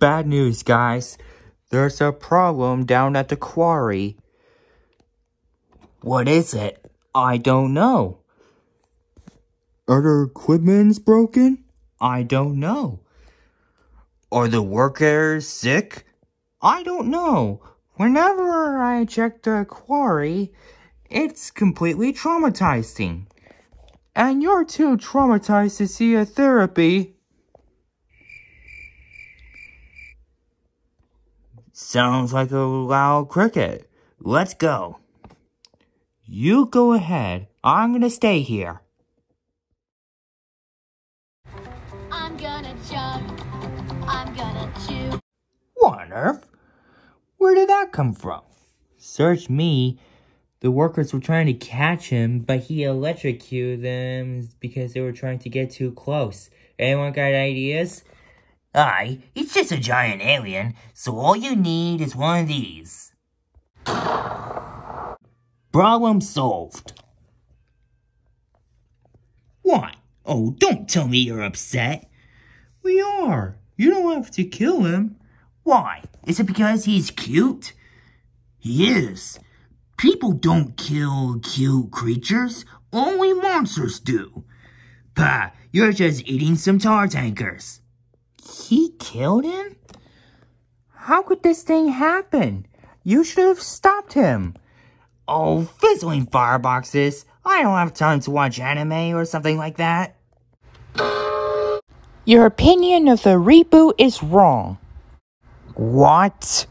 Bad news, guys. There's a problem down at the quarry. What is it? I don't know. Are the equipments broken? I don't know. Are the workers sick? I don't know. Whenever I check the quarry, it's completely traumatizing. And you're too traumatized to see a therapy. Sounds like a loud cricket. Let's go. You go ahead. I'm gonna stay here. I'm gonna jump. I'm gonna chew. What on earth? Where did that come from? Search me. The workers were trying to catch him, but he electrocuted them because they were trying to get too close. Anyone got ideas? Aye, it's just a giant alien, so all you need is one of these. Problem solved. What? Oh, don't tell me you're upset. We are. You don't have to kill him. Why? Is it because he's cute? He is. People don't kill cute creatures. Only monsters do. Bah, you're just eating some tar tankers. He killed him? How could this thing happen? You should have stopped him. Oh, fizzling fireboxes. I don't have time to watch anime or something like that. Your opinion of the reboot is wrong. What?